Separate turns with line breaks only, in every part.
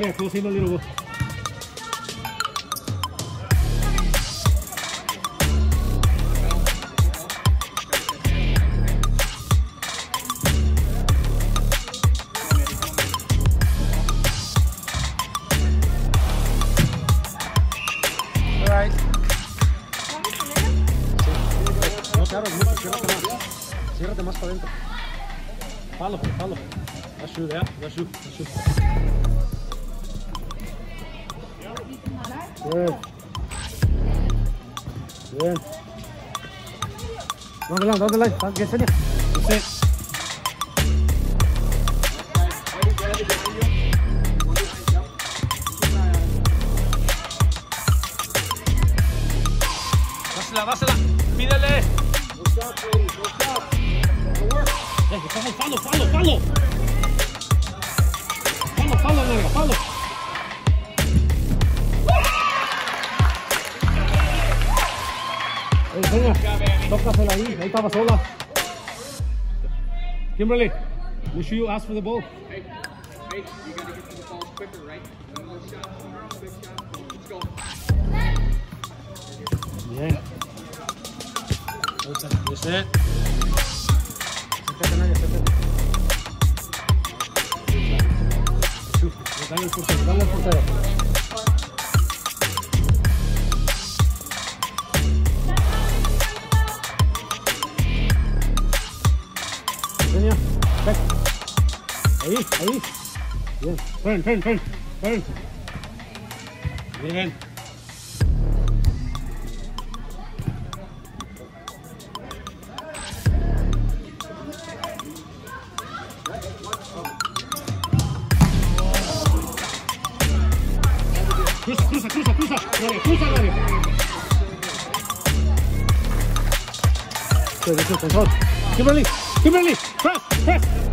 Nadia, close in a little bit. Down the line, down the line. Kimberly, make sure you ask for the ball.
Hey, hey, you gotta get to the balls quicker, right? One more shot, quick shot. Let's go.
Bien.
That's it.
Acércate, Nadia, acércate. Chu, Dale al portero, dale al portero. Ahí, ahí. Bien. Turn, turn, turn, turn. Bien. Cruza, cruza, cruza, cruza. Nadia, cruza, press.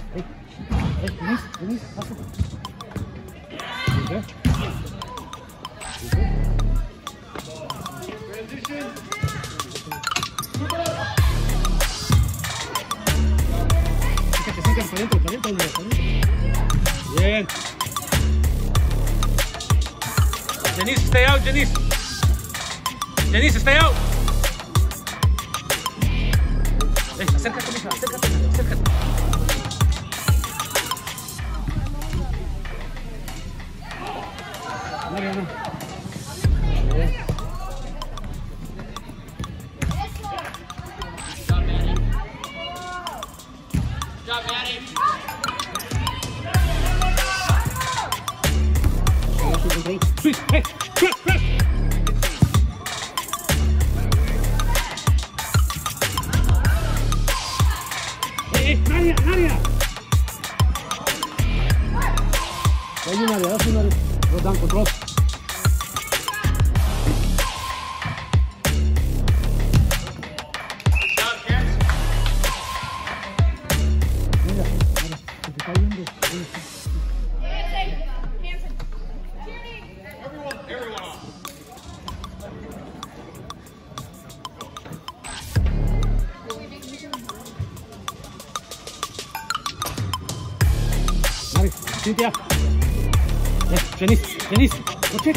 it, it,
Janice, Janice,
go check.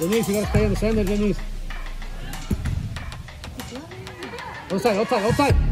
Janice, you gotta stay in the center, Janice. Outside, outside, outside.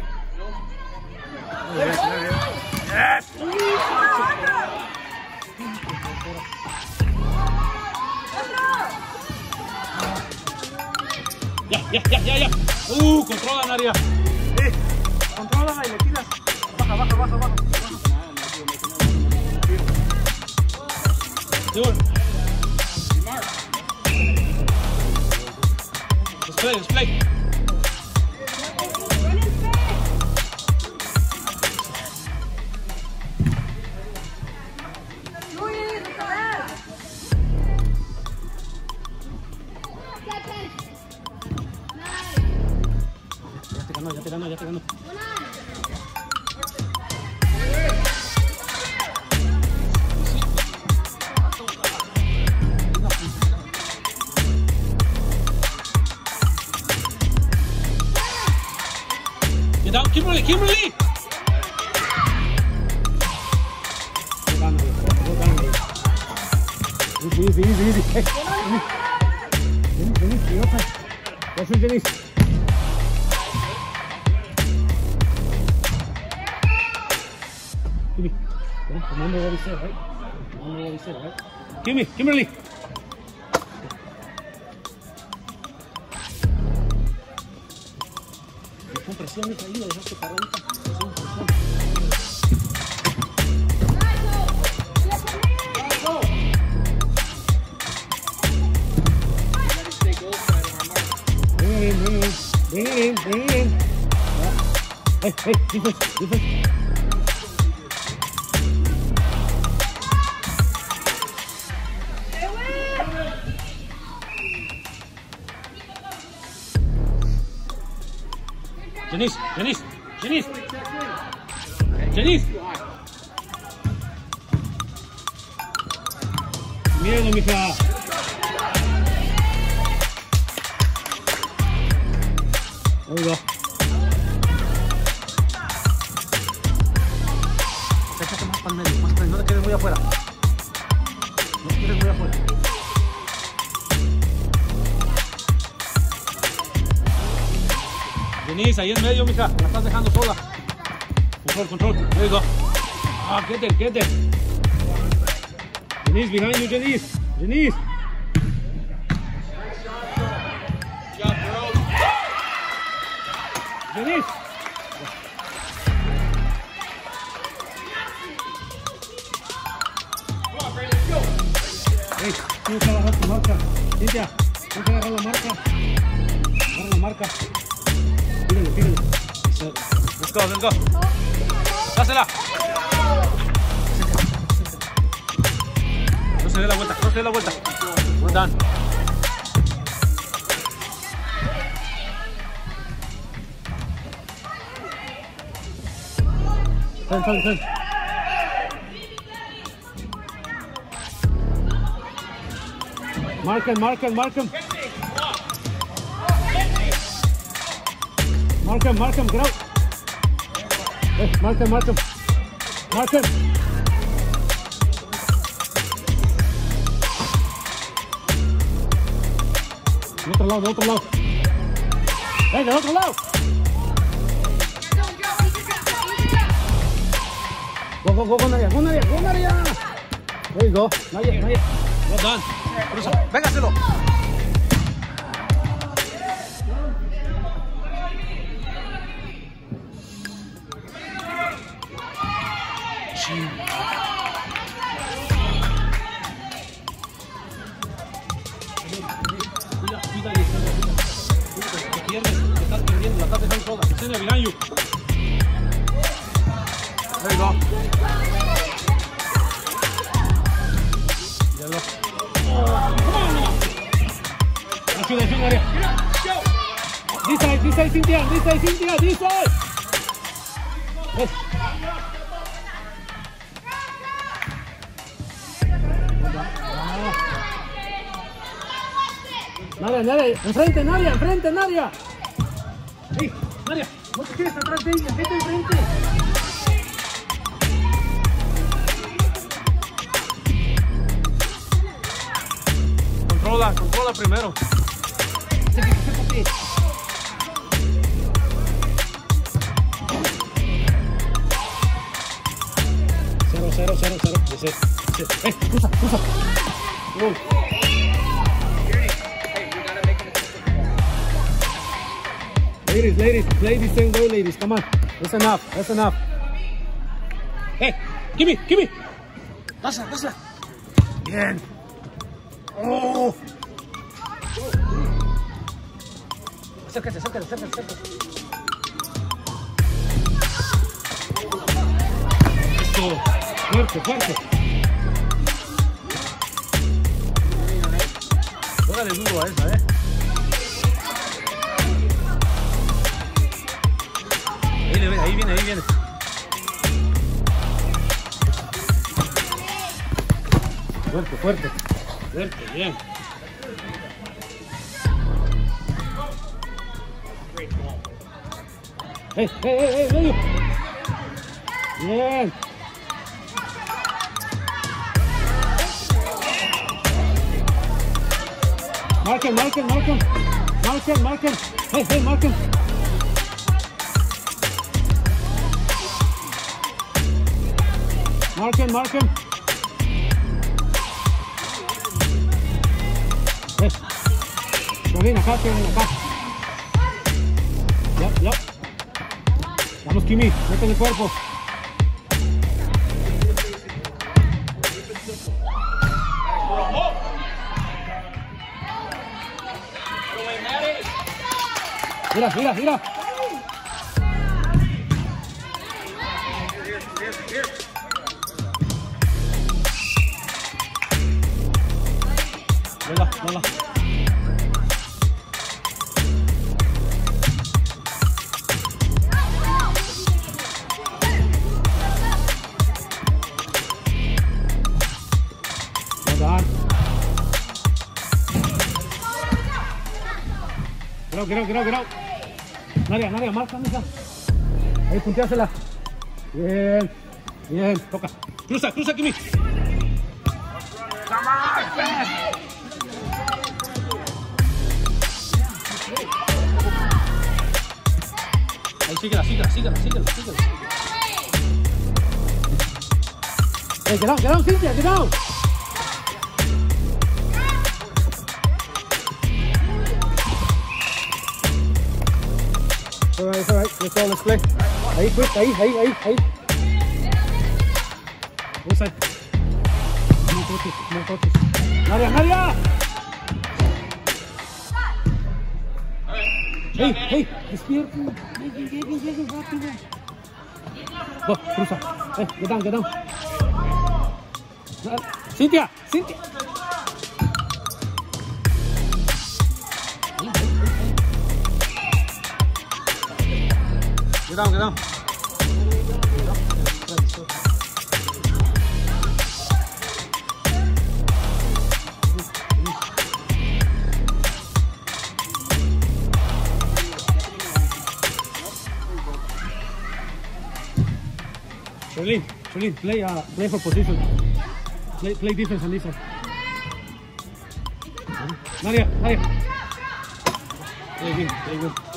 Ya, ya, ya, ya, ya. Uh, controla, Naria. Eh, controla y le tiras. Baja, baja, baja, baja. Seguro. Display, display. Ya Time. That's it, Denise. Kimmy, yeah, remember what he lo dejaste paradita. Presión, presión. Hey, hey, defense, defense. Janice, Janice, Janice, Denise, ahí en medio, mija. La estás dejando sola. Control, control. There you go. Ah, get there, get there. Denise, behind you, Denise. Denise. Dásela. No se dé la vuelta, no se dé la vuelta. Well done. Sal, sal, sal. Mark him, mark him, mark him. Hey, mark him, mark him. Mark him. Del otro lado, del otro lado. Hey, del otro lado. Go, go, go, go, Nadia, go, Nadia, go, Nadia. There you go. Nadia, Nadia. Well done. Cruza. Véngaselo. There side, this side, Cynthia, this side, Cynthia, this side. Yes. Ah. Nadia, Nadia, enfrente, Nadia, enfrente, Nadia atrás de ella, vete al frente. Controla, controla primero. Cero, cero, cero, cero. Eh, cruza, cruza. Ladies, ladies, same way, ladies. Come on. That's enough. That's enough. Hey, give me, give me. Pasa, pasa. Bien. Oh. Acércate, acércate, acércate. Fuerte, fuerte. Órale duro a esa, eh. Ve, ahí viene, ahí viene. Fuerte, fuerte. Fuerte, bien. ¡Eh, eh, eh, eh, medio! Bien. Marquen, marquen, marquen. Marquen, marquen. Hey, hey, marquen. Marquen, marquen. Eh. Kevin, acá, Kevin, acá. Yep, yep. Vamos, Kimi, mete el cuerpo. Mira, mira, mira. Out, get out. Nadia, Nadia, marca, mija. Ahí, punteásela. Bien, bien, toca. Cruza, cruza, Kimi. Ahí, síguela, síguela, síguela, síguela, síguela. Get out, get out, Cynthia, get out. Alright, it's alright. Let's go, let's play. Ahí, quick, ahí, ahí, ahí, ahí. Inside. More touches, more touches. Nadia, Nadia! Hey, hey, despierta. Llegue, llegue, llegue, rápido. Go, cruza. Hey, get down, get down. Na- Cynthia, Cynthia. Get down, get down. Play, uh, play for position. Play, play defense on this one. Nadia, Nadia. Play play.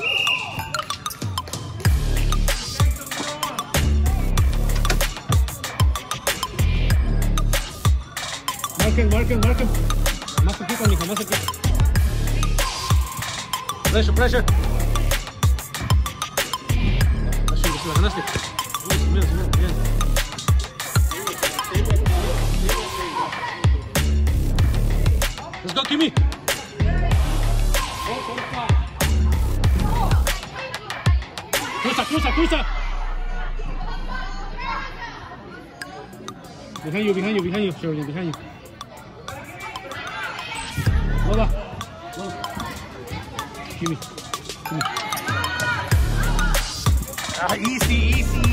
Marquen, marquen, marquen. Más cerquita, mija, más. Pressure, pressure. Pressure, la ganaste. Uy, se mira, se mira, bien. Let's go, Kimi. Cruza, cruza, cruza. Behind you, behind you, behind you, Sheridan, behind you. Lola. Lola. Kimi. Kimi. Ah, easy, easy.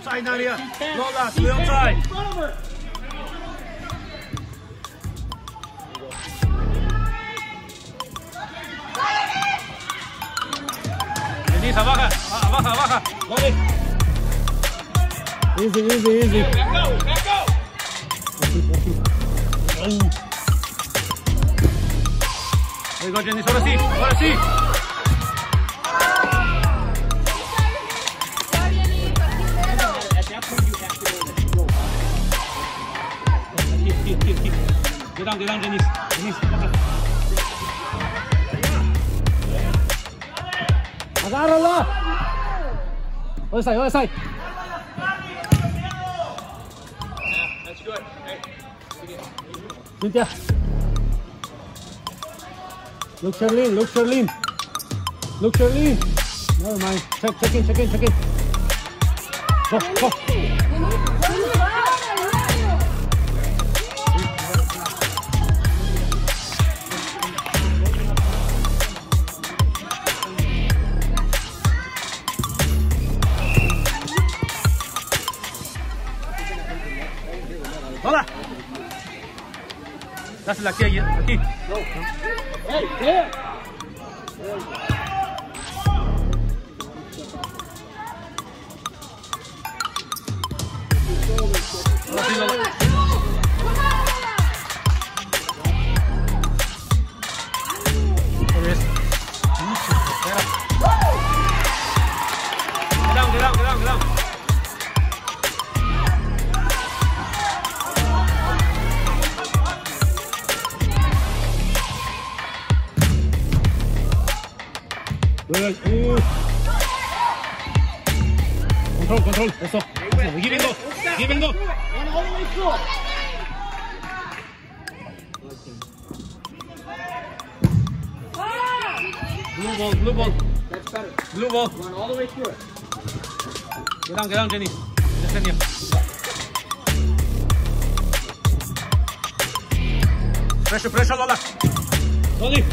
Oh, to the outside, Nadia. Lola, to the outside. Denise, baja, baja, baja, baja.
Vale. Easy, easy, easy.
Back go, back go.
Oh. There you go, Denise. Ahora sí, ahora sí.
Down, get down, Denise. Denise. other side.
Yeah, that's good. Hey,
Cynthia. Look, Charlene. Look, Charlene. Look, Charlene. Never mind. Check, check in, check in, check in. Go, go.
Dásela aquí, aquí. sí,
Control. Eso. Give and go. Give and go.
It.
Blue ball, blue ball,
That's better.
blue ball.
Run all the way through it.
Get down, get down, Jenny. Yesenia. Pressure, pressure, Lola.
Tony.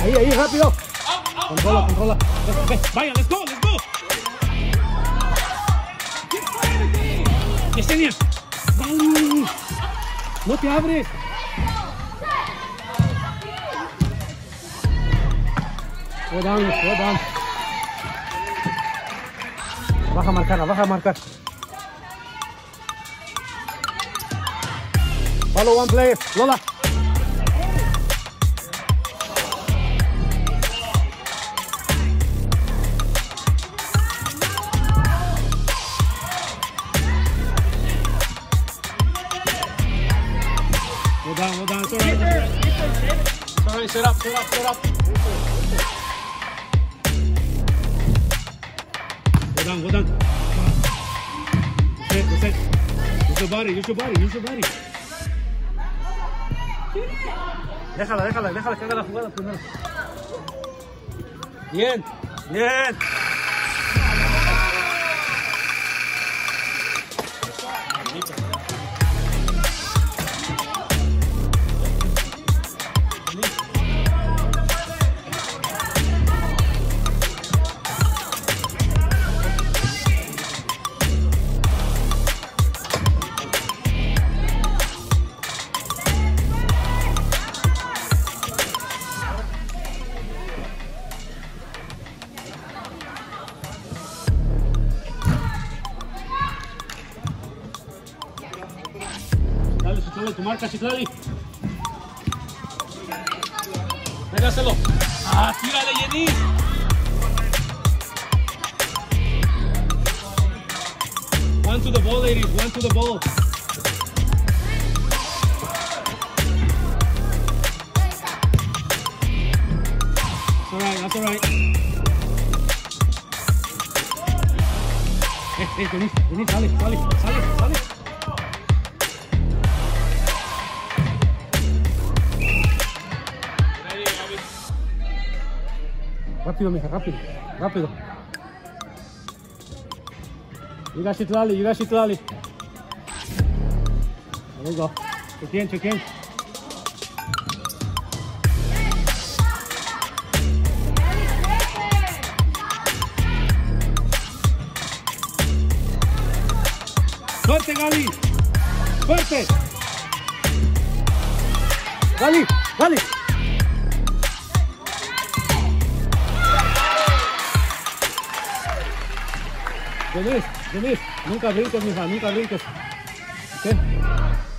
Ahí, ahí, rápido. Controla, controla. Vayan, let's go, Yesenia. No te abres. Slow down, slow down. Baja a baja a marcar. Follow one player. Lola. Set up, set up, set up. Go down, go down. Set, set. Use your body, use your body, use your body.
Déjala, déjala, déjala que haga la jugada primero. Bien, bien.
Dale tu marca, Chitlali. Pégáselo. Ah, tírale, Jenny. One to the ball, ladies. One to the ball. That's all right. That's all right. Eh, eh, Denise, Denise, sale, sale, sale, sale. Rápido, mija, rápido, rápido. Chitlali, you got Chitlali. There we go. Check in, check in. ¡Fuerte, Gali! ¡Fuerte! ¡Gali! ¡Gali! Denise, Denise, nunca brinques, mija, nunca brinques. ¿Qué?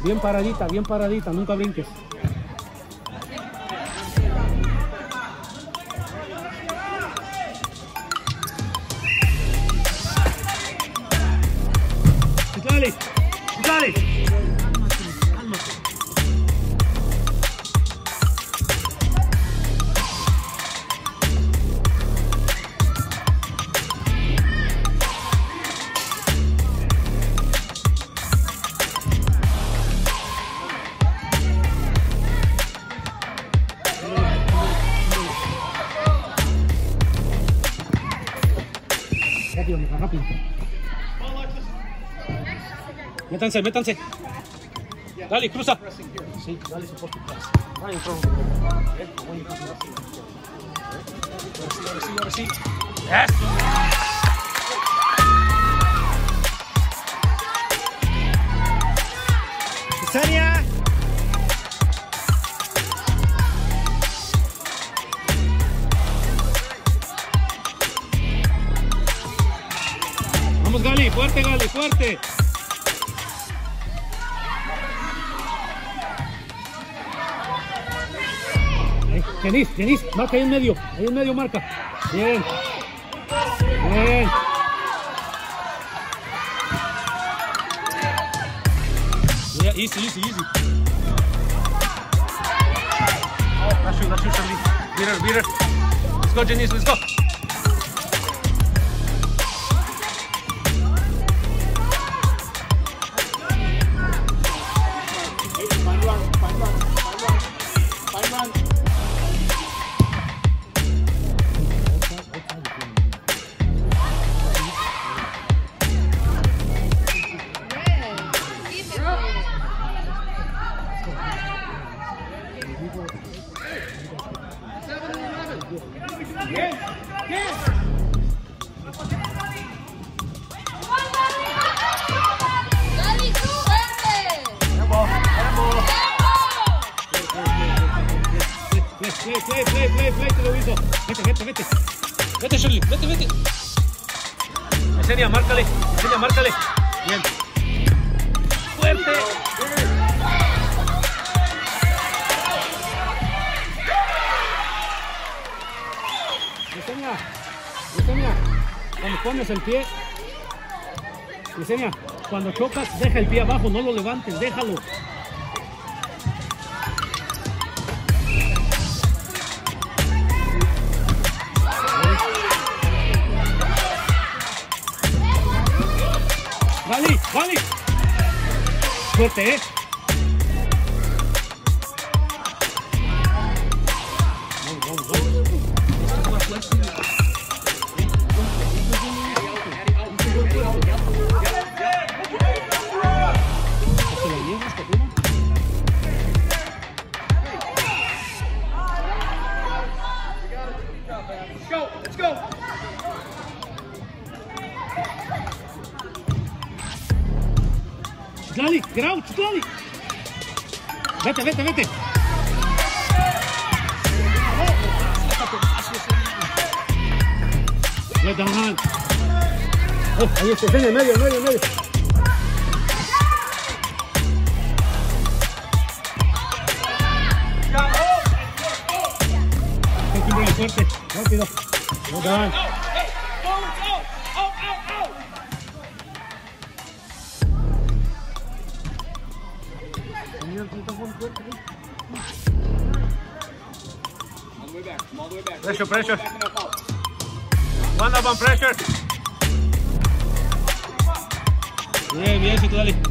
Bien paradita, bien paradita, nunca brinques. Métanse, métanse. Dale, cruza. Sí, dale soporte. Ahora sí, ahora sí, ahora sí. Eso. Ahí, Denis, Denis, marca ahí en medio, ahí en medio marca. Bien. Bien. Yeah, easy, easy, easy. Oh, that's you, that's you, Charlie. Beat her, beat her. Let's go, Janice, let's go. Yesenia, Yesenia, cuando pones el pie, Yesenia, cuando chocas, deja el pie abajo, no lo levantes, déjalo. Vale, vale. Fuerte, ¿eh?
Way back.
Pressure, pressure. One up on pressure.
Bien, bien, Citlali.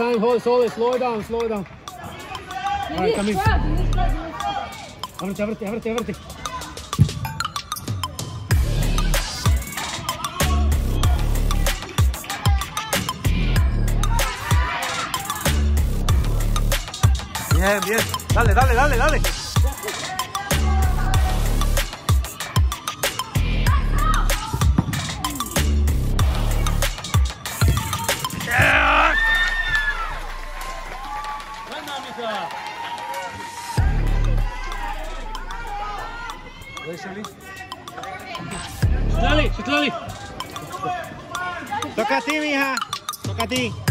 Time. Hold hold it. Slow it down, slow it down.
You
All right,
need
come in. ábrete, ábrete, ábrete.
Bien, bien. Dale, dale, dale, dale.
Toca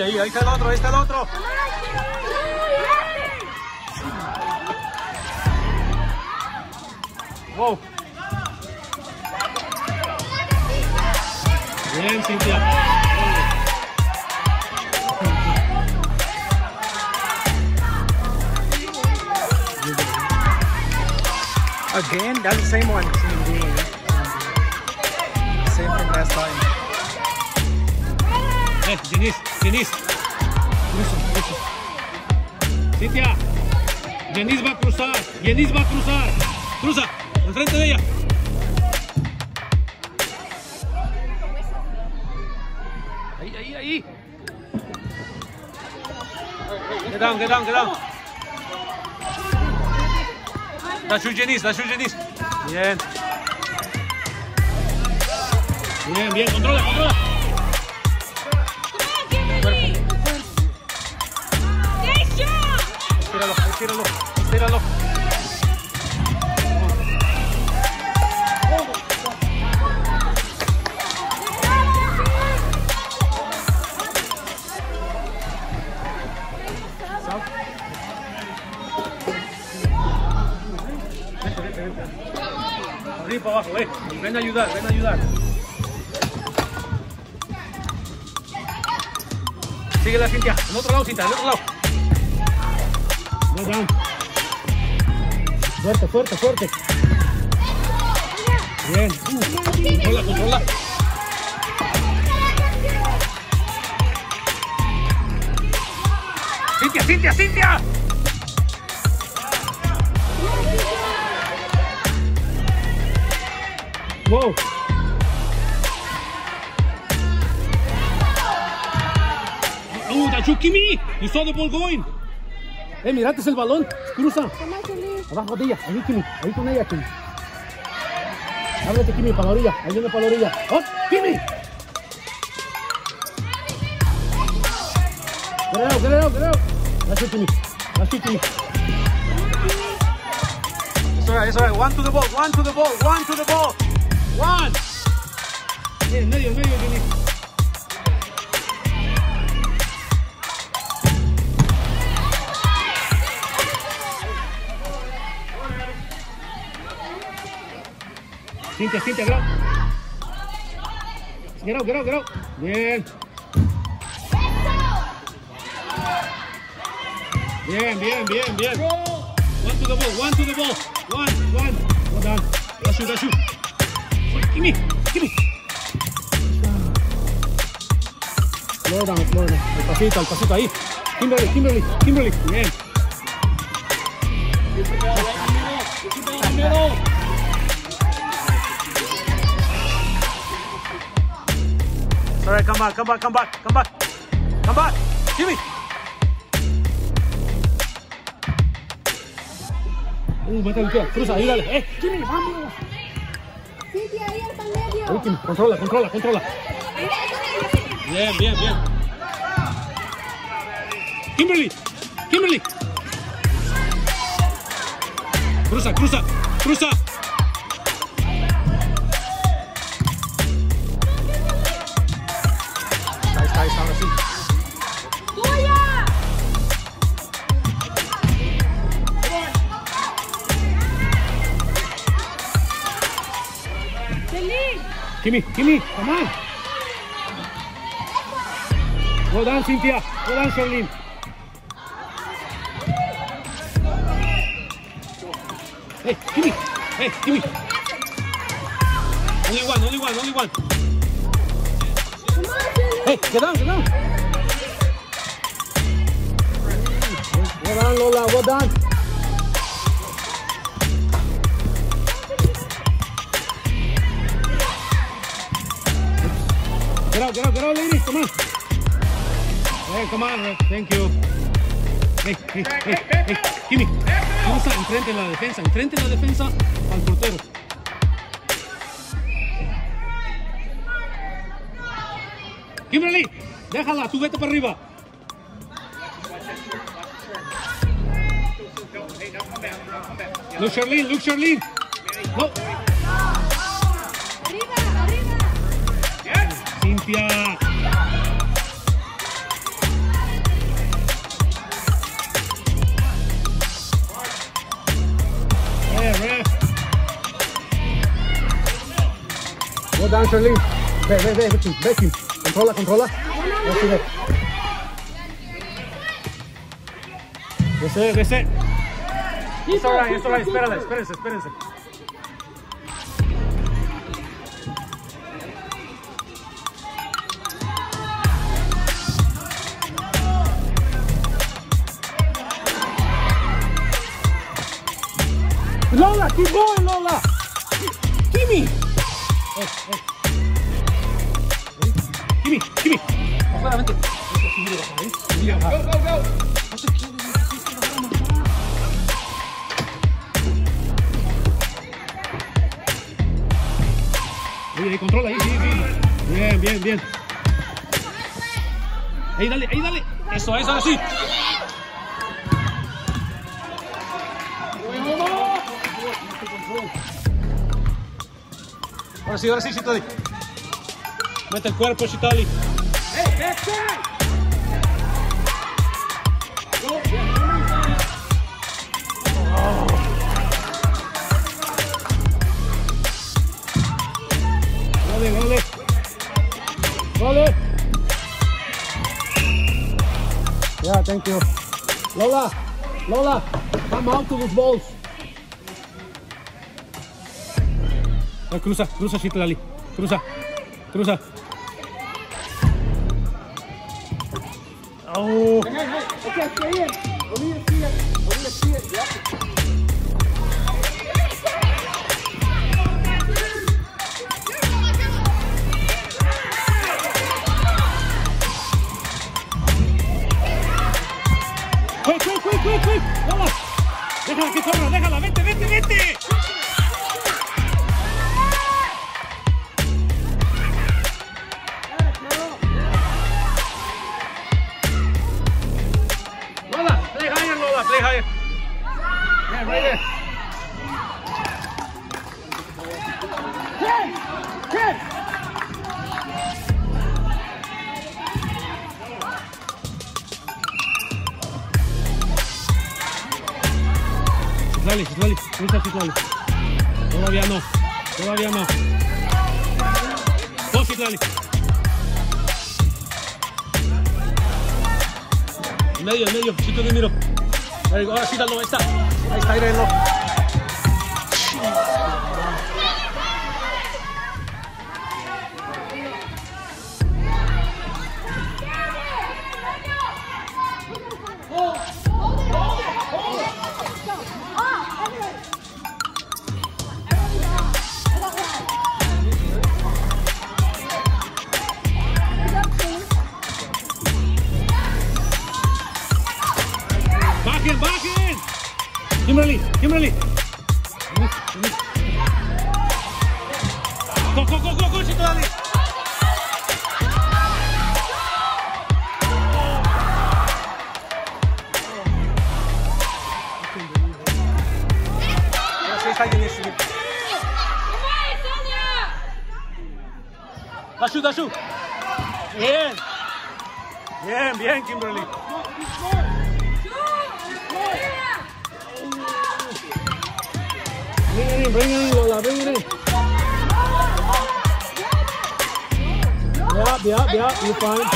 Ahí, ahí, ahí está el otro, ahí está el otro.
Wow. Bien, Cintia.
Again? That's the same one. Same from last time.
Eh, Denise, Denise. Cruza, cruza. Cintia. Denise va a cruzar. Denise va a cruzar. Cruza, enfrente de ella.
Ahí, ahí, ahí. Get down, get down, get down. Your Janice. Bien.
Bien, bien, controla, controla. Vente. Arriba para abajo, eh. Ven a ayudar, ven a ayudar. Sigue la Cintia. Al otro lado, Cintia, al otro lado. Fuerte, fuerte, fuerte. Bien. Uh, controla, controla. Cintia, Cintia, Cintia. Wow. Oh, that you, Kimi. You saw the ball going. Eh, mirate el balón. Cruza. Abajo de ella. Ahí, Kimi. Ahí con ella, Kimi. Háblate, Kimi, para la orilla. Ahí viene para la orilla. ¡Oh, Kimi! Get it out, get it out, get it out. That's it, Kimi. That's it, Kimi. It's alright, it's alright. One to the ball, one to the ball, one to the ball. One. En medio, medio, Kimi. Cintia, Cintia, get out, get out. Bien. Bien, bien, bien, bien. One to the ball, one to the ball. One, one. Well done. That's you, that's you. Give me, give me. Slow down, slow down. Al pasito, al pasito, ahí. Kimberly, Kimberly, Kimberly. Bien. Come back, come back, come back, come back. Come back. Me. Uh, mete el pie. Cruza, ahí dale. Eh, Kimmy, vamos.
Cintia, ahí al medio.
Ahí, Kimmy, controla, controla, controla. Bien, bien, bien. Kimberly, Kimberly. Cruza, cruza, cruza.
Celine.
gimme, come on. Well done, Cynthia. Well done, Charlene. Hey, gimme, Hey, gimme. Only one, only one, only one. Hey, get down, get down. Well done, Lola. Well done. Get out, get out, get out, ladies. Come on. Hey, come on. Red. Thank you. Hey, hey, hey, hey. Kimi. Cruza enfrente en la defensa. Enfrente en la defensa al portero. Kimberly, déjala, tú vete para arriba. Look, Charlene, look, Charlene. Philadelphia. Hey, well done, Charlene. Ve, ve, ve, vacuum, vacuum. Controla, controla. That's it. That's it, that's it. It's alright, it's alright, espérale, espérense, espérense. El cuerpo, Chitali. Dale, dale. Dale. Yeah, thank you. Lola, Lola, come out to those balls. Cruza, cruza, Chitlali. Cruza, cruza. 快追快追快追！来了，来看，给抓住了，来看。Citlali, Citlali, cruza Citlali. Todavía no, todavía no. Go, Citlali. En medio, en medio, Chito de miro. Ahí, Ahora sí, ahí está. Ahí está, mírenlo. In, bring it in, Lola, bring it in. Yeah, yeah, yeah, you're fine.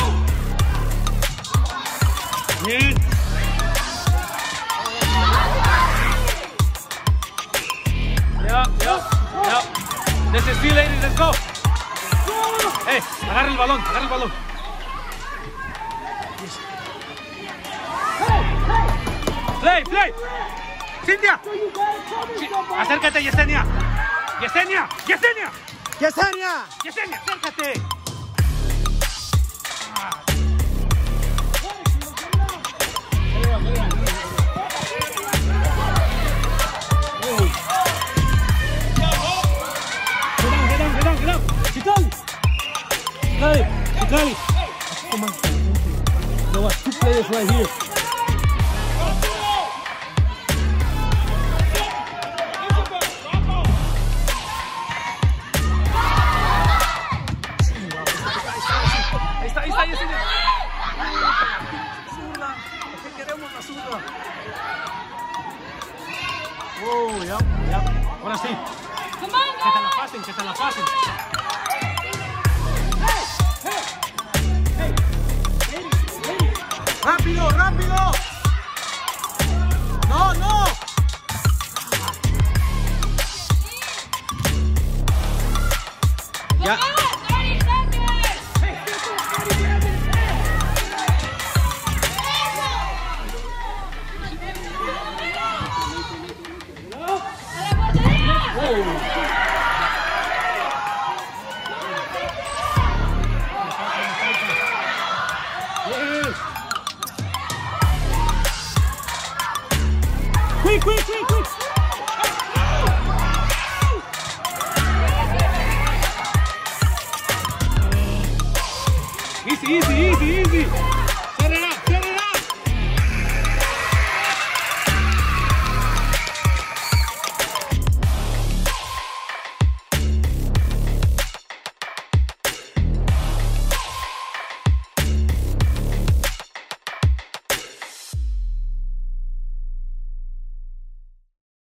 Yeah, yeah, yeah. This is ladies, let's go. Hey, agarra el balón, agarra el balón. Play, play. Cintia. Sí, Acércate, Yesenia. Yesenia, Yesenia.
¡Yesenia!
Yesenia, acércate. Get down, get down, get down, get down. Chitali. Chitali, Chitali. Come on. There were two players right here. Oh, ya, ya. Ahora sí. Que te la pasen, que te la pasen.
¡Rápido, rápido! ¡No, no! Ya.